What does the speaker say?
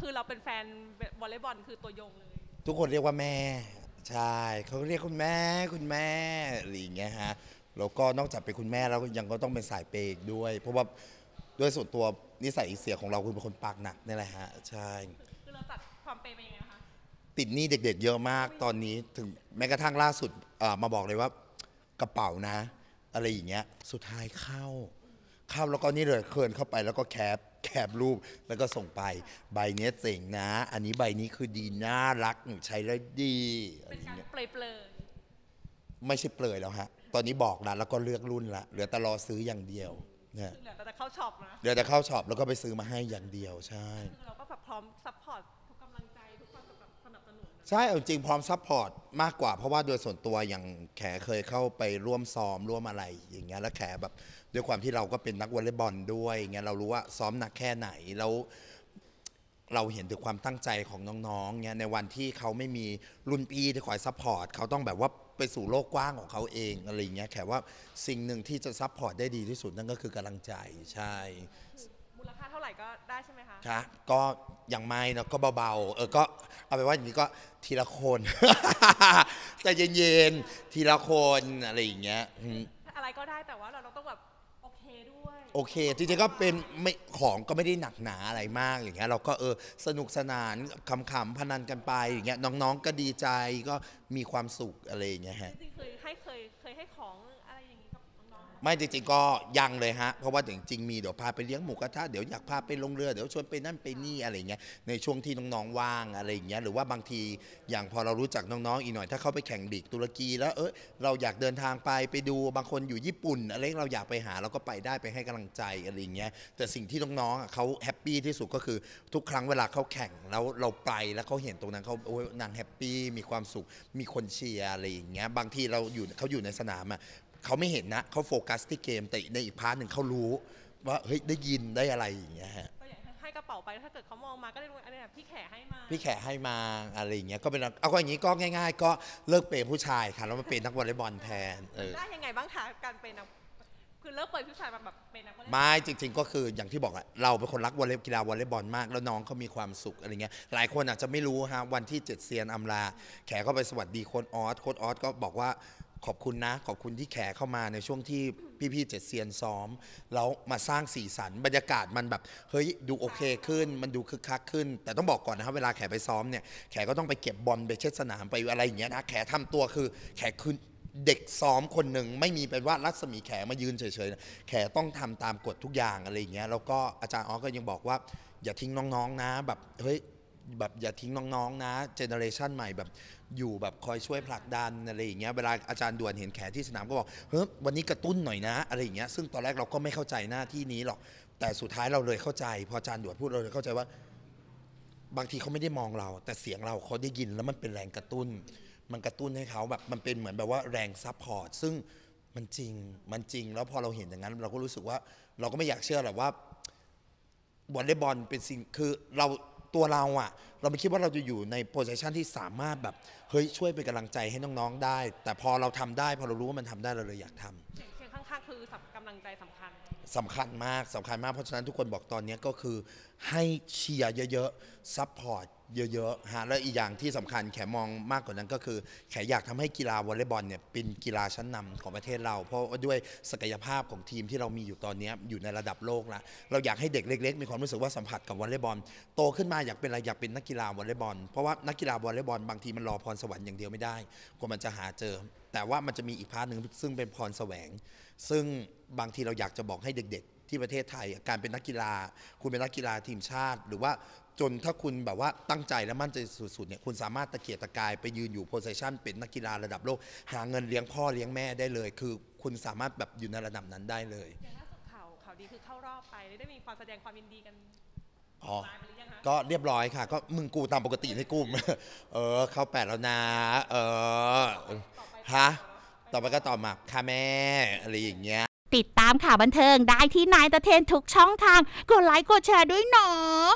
คือเราเป็นแฟนวอลเลย์บอลคือตัวยงเลย ทุกคนเรียกว่าแม่ ใช่เขาเรียกคุณแม่คุณแม่อะไรอย่างเงี้ยฮะแล้วก็นอกจากเป็นคุณแม่แล้วยังก็ต้องเป็นสายเปย์อีกด้วย เพราะว่าด้วยส่วนตัวนิสัยเสียของเราคือเป็นคนปากหนักนี่แหละฮะใช่คือเราจัดความเปย์เป็นยังไงนะคะติดหนี้เด็ก ๆ เยอะมากตอนนี้ถึงแม้กระทั่งล่าสุดเอ่อมาบอกเลยว่ากระเป๋านะ อะไรอย่างเงี้ย สุดท้ายเข้า เข้าแล้วก็นี่เลยเคลื่อนเข้าไปแล้วก็แคป แคปรูปแล้วก็ส่งไปใบเนี้ยเจ๋งนะ อันนี้ใบนี้คือดีน่ารักหนูใช้แล้วดีอะไรเป็นอย่างการเงี้ย เปลยเปลยไม่ใช่เปลยแล้วฮะ ตอนนี้บอกแล้วแล้วก็เลือกรุ่นละ เหลือแต่รอซื้ออย่างเดียวเนี่ยๆเหลือแต่จะเข้าช็อปนะเหลือแต่เข้าช็อปแล้วก็ไปซื้อมาให้อย่างเดียวใช่คือเราก็แบบพร้อมซัพพอร์ตทุ กำลังใจทุกความแบบสนับสนุนใช่เอาจริงพร้อมซัพพอร์ตมากกว่าเพราะว่าโดยส่วนตัวอย่างแขเคยเข้าไปร่วมซ้อมร่วมอะไรอย่างเงี้ยแล้วแขแบบด้วยความที่เราก็เป็นนักวอลเลย์บอลด้วยอย่างเงี้ยเรารู้ว่าซ้อมหนักแค่ไหนแล้วเราเห็นถึงความตั้งใจของน้องๆเนี่ยในวันที่เขาไม่มีรุ่นพี่ที่คอย support เขาต้องแบบว่าไปสู่โลกกว้างของเขาเองอะไรเงี้ยแขว่าสิ่งหนึ่งที่จะ support ได้ดีที่สุดนั่นก็คือกำลังใจใช่ มูลค่าเท่าไหร่ก็ได้ใช่ไหมคะค่ะก็ยังไม่เนอะก็เบาๆ เออก็เอาไปนว่าอย่างนี้ก็ทีละคน ใจเย็นๆ ทีละคนอะไรอย่างเงี้ยอืมอะไรก็ได้แต่ว่าเราต้องแบบโอเคด้วย โอเคจริงๆก็เป็นไม่ของก็ไม่ได้หนักหนาอะไรมากอย่างเงี้ยเราก็เออสนุกสนานขำๆพนันกันไปอย่างเงี้ยน้องๆก็ดีใจก็มีความสุขอะไรอย่างเงี้ยฮะ จริงๆเคยให้เคยเคยให้ของอะไรอย่างนี้กับน้องๆ ไม่จริงๆก็ยังเลยฮะ เพราะว่าจริงๆมีเดี๋ยวพาไปเลี้ยงหมูกระทะเดี๋ยวอยากพาไปลงเรือเดี๋ยวชวนไปนั่นไปนี่อะไรเงี้ยในช่วงที่น้องๆว่างอะไรอย่างเงี้ยหรือว่าบางทีอย่างพอเรารู้จักน้องๆอีกหน่อย ถ้าเขาไปแข่งลีกตุรกีแล้วเออเราอยากเดินทางไปไปดูบางคนอยู่ญี่ปุ่นอะไรเราอยากไปหาเราก็ไปได้ไปให้กำลังใจอะไรเงี้ยแต่สิ่งที่น้องๆเขาแฮปปี้ที่สุดก็คือทุกครั้งเวลาเขาแข่งแล้วเราไปแล้วเขาเห็นตรงนั้นเขาโอ้ยนางแฮปปี้มีความสุขมีคนเชียร์อะไรอย่างเงี้ยบางทีเราอยู่เขาอยู่ในสนามอะ เขาไม่เห็นนะเขาโฟกัสที่เกม แต่ในอีก part หนึ่งเขารู้ ว่าเฮ้ยได้ยินได้อะไรอย่างเงี้ยฮะก็อยากให้กระเป๋าไปถ้าเกิดเขามองมาก็ได้รู้ว่าอันนี้แบบพี่แขให้มาพี่แขให้มาอะไรอย่างเงี้ยก็เป็นเอาก็อย่างงี้ก็ง่าย ๆ ก็เลิกเปย์ผู้ชายค่ะแล้วมาเป็นนักวอลเลย์บอลแทนเออได้ยังไงบ้างคะการเป็นนักคือเลิกเปย์ผู้ชายมาแบบเป็นนักวอลเลย์บอลไม่จริง ๆ ก็คืออย่างที่บอกอะเราเป็นคนรักวอลเลย์กีฬาวอลเลย์บอลมาก แล้วน้องเขามีความสุขอะไรเงี้ยหลายคนอาจจะไม่รู้ฮะวันที่เจ็ดเซียนอำลา แขก็ไปสวัสดีโค้ชอ๊อดโค้ชอ๊อดก็บอกว่า ขอบคุณนะ ขอบคุณที่แขเข้ามาในช่วงที่พี่ๆเจ็ดเซียนซ้อม แล้วมาสร้างสีสันบรรยากาศมันแบบ เฮ้ยดูโอเคขึ้น มันดูคึกคักขึ้น แต่ต้องบอกก่อนนะครับเวลาแขไปซ้อมเนี่ยแขก็ต้องไปเก็บบอลไปเช็ดสนามไปอะไรอย่างเงี้ยนะแขทำตัวคือแขคือเด็กซ้อมคนหนึ่งไม่มีเป็นว่ารัศมีแขมายืนเฉยๆ แขต้องทำตามกฎทุกอย่างอะไรอย่างเงี้ยแล้วก็อาจารย์ออสก็ยังบอกว่า อย่าทิ้งน้องๆนะแบบเฮ้ย แบบอย่าทิ้งน้องๆนะเจเนอเรชันใหม่แบบอยู่แบบคอยช่วยผลักดันอะไรอย่างเงี้ยเวลาอาจารย์ด่วนเห็นแขที่สนามก็บอกเฮ้ยวันนี้กระตุ้นหน่อยนะอะไรอย่างเงี้ยซึ่งตอนแรกเราก็ไม่เข้าใจหน้าที่นี้หรอกแต่สุดท้ายเราเลยเข้าใจ พออาจารย์ด่วนพูดเราเลยเข้าใจว่า บางทีเขาไม่ได้มองเรา แต่เสียงเราเขาได้ยินแล้วมันเป็นแรงกระตุ้น มันกระตุ้นให้เขาแบบมันเป็นเหมือนแบบว่าแรง support ซึ่งมันจริงมันจริง แล้วพอเราเห็นอย่างนั้น เราก็รู้สึกว่า เราก็ไม่อยากเชื่อหรอกว่าวอลเลย์บอลเป็นสิ่งคือเรา ตัวเราอะเราไม่คิดว่าเราจะอยู่ใน position ที่สามารถแบบเฮ้ยช่วยเป็นกำลังใจให้น้องๆได้ แต่พอเราทำได้พอเรารู้ว่ามันทำได้เราเลยอยากทำเสียงเชียร์ ข้างคือสำกำลังใจสำคัญสำคัญมากสำคัญมากเพราะฉะนั้นทุกคนบอกตอนนี้ก็คือให้เชียร์เยอะๆ support เยอะๆฮะและอีกอย่างที่สำคัญแขมองมากกว่านั้นก็คือแขอยากทำให้กีฬาวอลเลย์บอลเนี่ยเป็นกีฬาชั้นนำของประเทศเรา เพราะว่าด้วยศักยภาพของทีมที่เรามีอยู่ตอนนี้อยู่ในระดับโลกแล้วเราอยากให้เด็กเล็ก ๆ มีความรู้สึกว่าสัมผัสกับวอลเลย์บอลโตขึ้นมาอยากเป็นอะไรอยากเป็นนักกีฬาวอลเลย์บอลเพราะว่านักกีฬาวอลเลย์บอลบางทีมันรอพรสวรรค์อย่างเดียวไม่ได้กว่ามันจะหาเจอ แต่ว่ามันจะมีอีก part หนึ่งซึ่งเป็นพรแสวงซึ่งบางทีเราอยากจะบอกให้เด็ก ๆ ที่ประเทศไทยอะการเป็นนักกีฬา คุณเป็นนักกีฬาทีมชาติ หรือว่าจนถ้าคุณแบบว่าตั้งใจและมั่นใจสุดๆเนี่ยคุณสามารถตะเกียกตะกายไปยืนอยู่ position เป็นนักกีฬาระดับโลก หาเงินเลี้ยงพ่อเลี้ยงแม่ได้เลย คือคุณสามารถแบบอยู่ในระดับนั้นได้เลยอย่างล่าสุดข่าวข่าวดีคือเข้ารอบไปได้มีความแสดงความยินดีกันอ๋อตายไปหรือยังคะก็เรียบร้อยค่ะ ก็มึงกูตามปกติในกลุ่ม เออ เข้าแปดแล้วนะ เออต่อไปฮะ ต่อไปก็ต่อมาค่ะแม่อะไรอย่างเงี้ย ติดตามข่าวบันเทิงได้ที่นายตะเทนทุกช่องทาง กดไลค์กดแชร์ด้วยเนาะ